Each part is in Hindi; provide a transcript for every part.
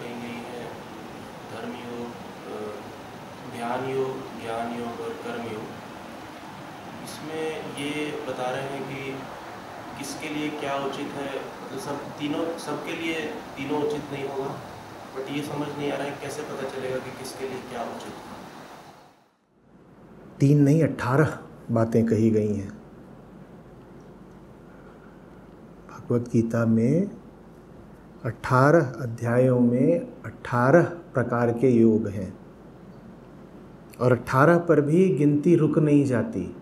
कही गई है धर्मयोग ध्यान योग ज्ञान योग और कर्मयोग इसमें ये बता रहे हैं कि किसके लिए क्या उचित है तो सब तीनों, सबके लिए तीनों उचित नहीं होगा, बट ये समझ नहीं आ रहा है कैसे पता चलेगा कि किसके लिए क्या उचित। है तीन नहीं अट्ठारह बातें कही गई हैं। भगवत गीता में अट्ठारह अध्यायों में अट्ठारह प्रकार के योग हैं। और अट्ठारह पर भी गिनती रुक नहीं जाती।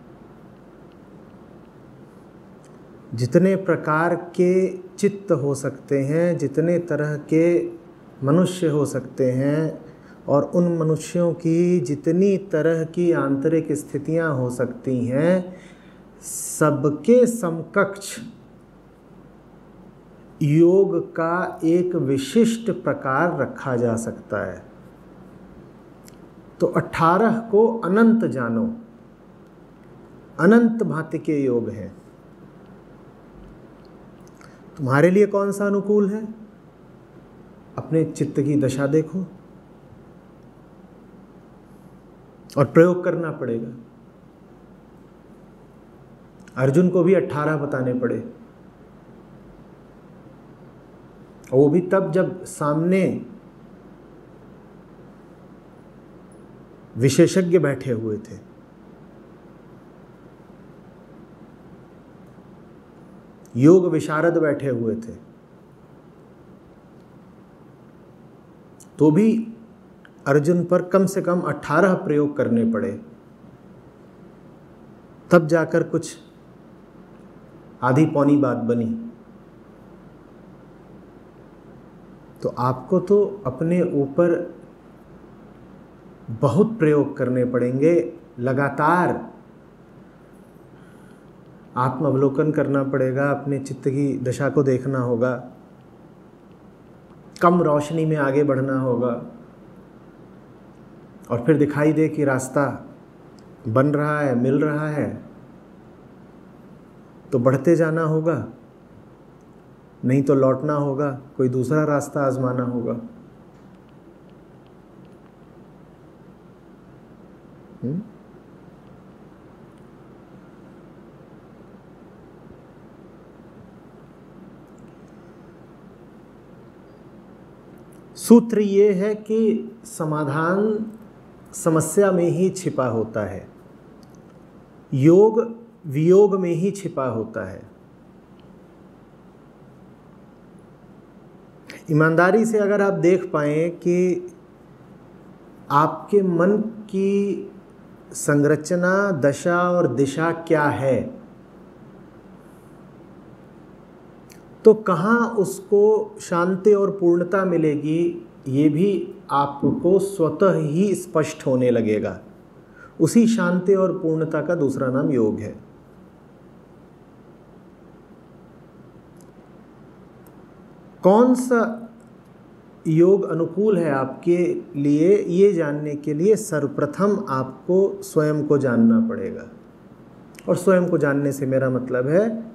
जितने प्रकार के चित्त हो सकते हैं, जितने तरह के मनुष्य हो सकते हैं, और उन मनुष्यों की जितनी तरह की आंतरिक स्थितियाँ हो सकती हैं, सबके समकक्ष योग का एक विशिष्ट प्रकार रखा जा सकता है। तो अठारह को अनंत जानो। अनंत भांति के योग हैं। तुम्हारे लिए कौन सा अनुकूल है? अपने चित्त की दशा देखो। और प्रयोग करना पड़ेगा। अर्जुन को भी अट्ठारह बताने पड़े। वो भी तब जब सामने विशेषज्ञ बैठे हुए थे। योग विशारद बैठे हुए थे। तो भी अर्जुन पर कम से कम अठारह प्रयोग करने पड़े। तब जाकर कुछ आधी पौनी बात बनी। तो आपको तो अपने ऊपर बहुत प्रयोग करने पड़ेंगे, लगातार। आत्मावलोकन करना पड़ेगा, अपने चित्त की दशा को देखना होगा। कम रोशनी में आगे बढ़ना होगा। और फिर दिखाई दे कि रास्ता बन रहा है, मिल रहा है तो बढ़ते जाना होगा। नहीं तो लौटना होगा, कोई दूसरा रास्ता आजमाना होगा? सूत्र ये है कि समाधान समस्या में ही छिपा होता है। योग वियोग में ही छिपा होता है। ईमानदारी से अगर आप देख पाएँ कि आपके मन की संरचना, दशा और दिशा क्या है तो कहाँ उसको शांति और पूर्णता मिलेगी, ये भी आपको स्वतः ही स्पष्ट होने लगेगा। उसी शांति और पूर्णता का दूसरा नाम योग है। कौन सा योग अनुकूल है आपके लिए ये जानने के लिए सर्वप्रथम आपको स्वयं को जानना पड़ेगा। और स्वयं को जानने से मेरा मतलब है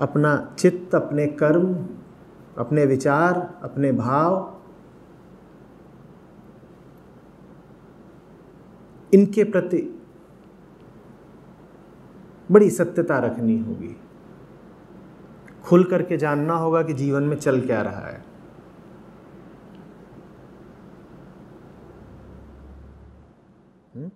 अपना चित्त, अपने कर्म, अपने विचार, अपने भाव, इनके प्रति बड़ी सत्यता रखनी होगी। खुल करके जानना होगा कि जीवन में चल क्या रहा है हुँ?